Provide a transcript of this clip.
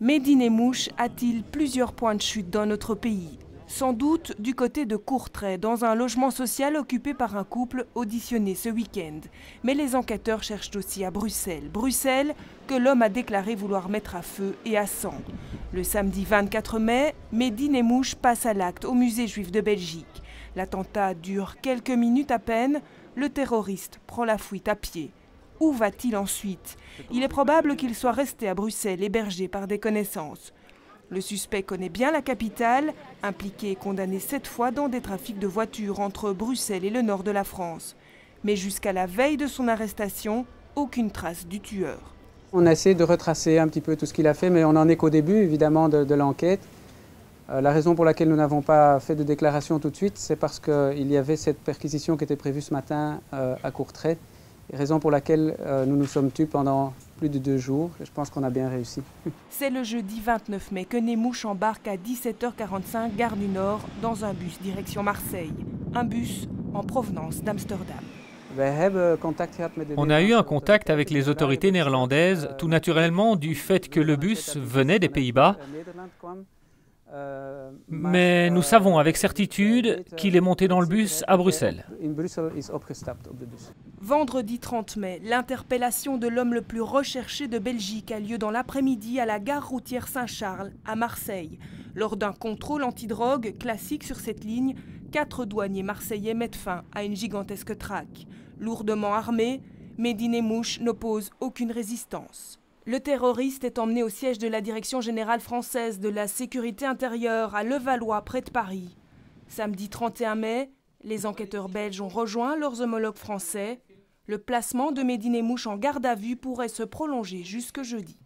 Médine Mouche a-t-il plusieurs points de chute dans notre pays? Sans doute du côté de Courtrai, dans un logement social occupé par un couple auditionné ce week-end. Mais les enquêteurs cherchent aussi à Bruxelles. Bruxelles que l'homme a déclaré vouloir mettre à feu et à sang. Le samedi 24 mai, Médine Mouche passe à l'acte au musée juif de Belgique. L'attentat dure quelques minutes à peine. Le terroriste prend la fuite à pied. Où va-t-il ensuite? Il est probable qu'il soit resté à Bruxelles, hébergé par des connaissances. Le suspect connaît bien la capitale, impliqué et condamné sept fois dans des trafics de voitures entre Bruxelles et le nord de la France. Mais jusqu'à la veille de son arrestation, aucune trace du tueur. On a essayé de retracer un petit peu tout ce qu'il a fait, mais on n'en est qu'au début, évidemment, de, l'enquête. Euh, la raison pour laquelle nous n'avons pas fait de déclaration tout de suite, c'est parce qu'il y avait cette perquisition qui était prévue ce matin euh, à Courtrai raison pour laquelle euh, nous nous sommes tus pendant plus de deux jours. je pense qu'on a bien réussi. C'est le jeudi 29 mai que Nemouche embarque à 17h45 gare du Nord dans un bus direction Marseille. Un bus en provenance d'Amsterdam. On a eu un contact avec les autorités néerlandaises, tout naturellement du fait que le bus venait des Pays-Bas. Mais nous savons avec certitude qu'il est monté dans le bus à Bruxelles. Vendredi 30 mai, l'interpellation de l'homme le plus recherché de Belgique a lieu dans l'après-midi à la gare routière Saint-Charles, à Marseille. Lors d'un contrôle antidrogue classique sur cette ligne, quatre douaniers marseillais mettent fin à une gigantesque traque. Lourdement armés, Médine Mouche n'oppose aucune résistance. Le terroriste est emmené au siège de la Direction générale française de la sécurité intérieure à Levallois, près de Paris. Samedi 31 mai, les enquêteurs belges ont rejoint leurs homologues français. Le placement de Médine Mouche en garde à vue pourrait se prolonger jusque jeudi.